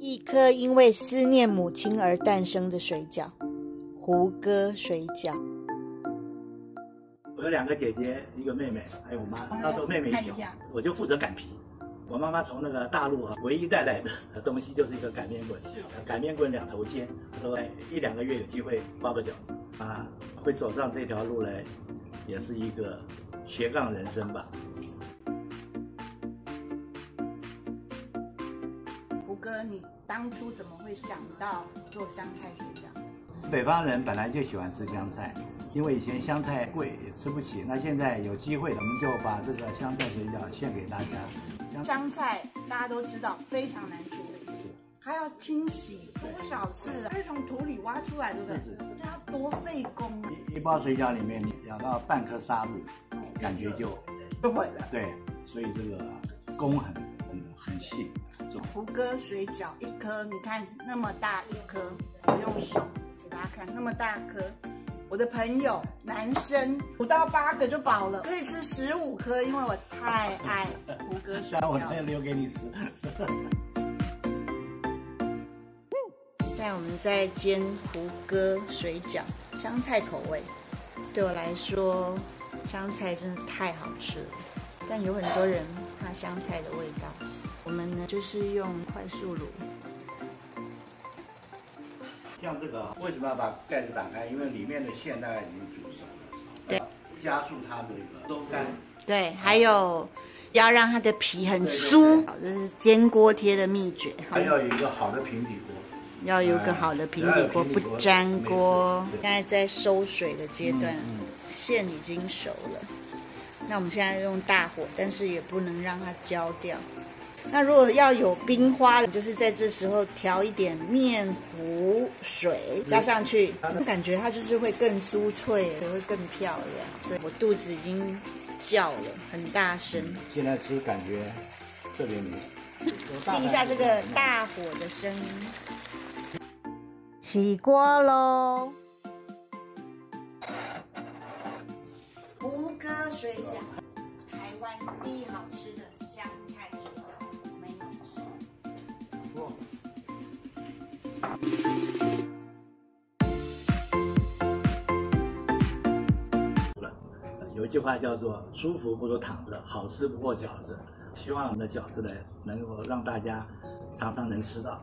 一颗因为思念母亲而诞生的水饺——胡歌水饺。我有两个姐姐，一个妹妹，还有我妈。那时候妹妹小，我就负责擀皮。我妈妈从那个大陆啊，唯一带来的 东西就是一个擀面棍，擀面棍两头尖，说一两个月有机会包个饺子啊。会走上这条路来，也是一个斜杠人生吧。哥，你当初怎么会想到做香菜水饺？北方人本来就喜欢吃香菜，因为以前香菜贵，吃不起。那现在有机会，我们就把这个香菜水饺献给大家。香菜大家都知道非常难处理，还要清洗多少次，还是从土里挖出来，对不对？这要多费工。一一包水饺里面，你咬到半颗沙子，感觉就就毁了。对，所以这个工很很很细。胡歌水饺一颗，你看那么大一颗，我用手给大家看，那么大颗。我的朋友男生五到八个就饱了，可以吃十五颗，因为我太爱胡歌水饺。我再留给你吃。现在我们在煎胡歌水饺，香菜口味。对我来说，香菜真的太好吃了。但有很多人怕香菜的味道，我们呢就是用快速炉。像这个为什么要把盖子打开？因为里面的馅大概已经煮熟了，对，加速它的一个收干。对，还有要让它的皮很酥，这是煎锅贴的秘诀。还要有一个好的平底锅，要有个好的平底锅，不粘锅。现在在收水的阶段，馅已经熟了。那我们现在用大火，但是也不能让它焦掉。那如果要有冰花，就是在这时候调一点面糊水加上去，感觉它就是会更酥脆，也会更漂亮。所以我肚子已经叫了，很大声。现在吃感觉特别美。听一下这个大火的声音。起锅喽！水饺，台湾第一好吃的香菜水饺。没有有一句话叫做“舒服不如躺着，好吃不过饺子”。希望我们的饺子呢，能够让大家常常能吃到。